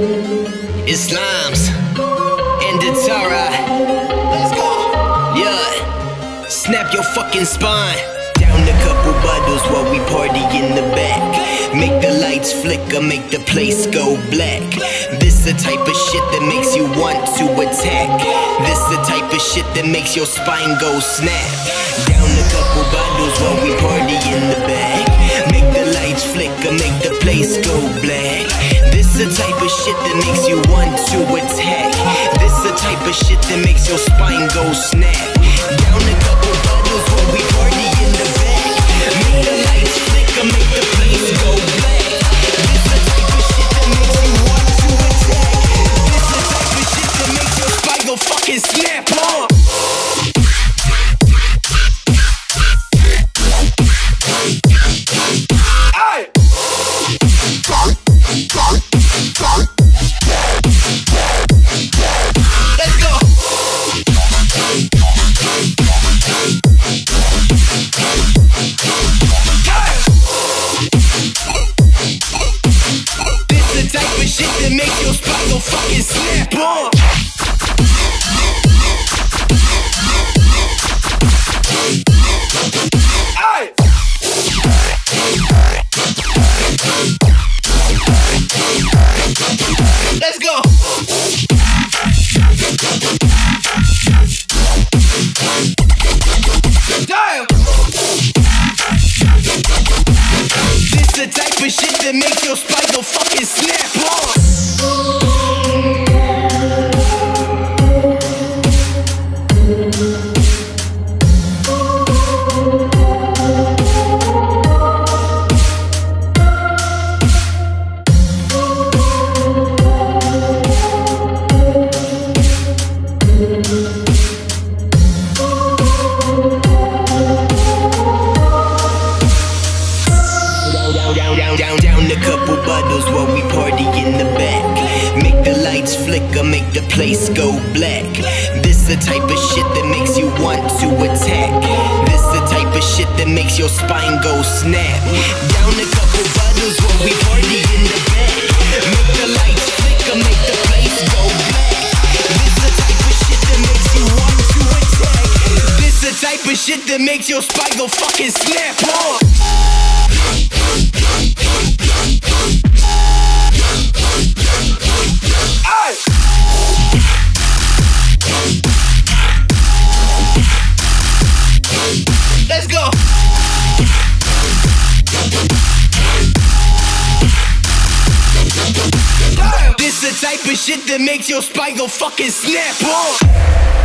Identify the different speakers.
Speaker 1: Islams and Datara. Let's go. Yeah. Snap your fucking spine. Down a couple bottles while we party in the back. Make the lights flicker, make the place go black. This the type of shit that makes you want to attack. This the type of shit that makes your spine go snap. Down a couple bottles while we party in the back. To attack. This the type of shit that makes your spine go snap. Down a couple makes your spine go fucking snap on. Let's go. This the type of shit that makes your spine go fucking snap on. Down, down, down, down, a couple bottles while we party in the back. Make the lights flicker, make the place go black. This the type of shit that makes you want to attack. This the type of shit that makes your spine go snap. Down a couple bottles while we party in the back. Make the lights flicker, make the place go black. This the type of shit that makes you want to attack. This the type of shit that makes your spine go fucking snap on. Of shit that makes your spine go fucking snap on.